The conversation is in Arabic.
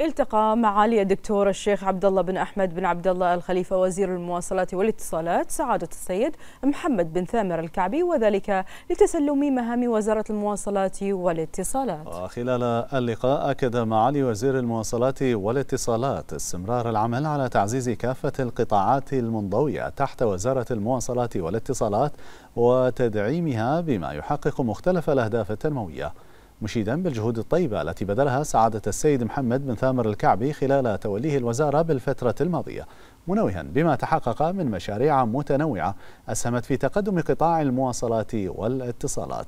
التقى معالي الدكتور الشيخ عبد الله بن أحمد بن عبد الله الخليفة وزير المواصلات والاتصالات سعادة السيد محمد بن ثامر الكعبي وذلك لتسلم مهام وزارة المواصلات والاتصالات. وخلال اللقاء أكد معالي وزير المواصلات والاتصالات استمرار العمل على تعزيز كافة القطاعات المنضوية تحت وزارة المواصلات والاتصالات وتدعيمها بما يحقق مختلف الأهداف التنموية. مشيدا بالجهود الطيبة التي بذلها سعادة السيد محمد بن ثامر الكعبي خلال توليه الوزارة بالفترة الماضية منوها بما تحقق من مشاريع متنوعة أسهمت في تقدم قطاع المواصلات والإتصالات.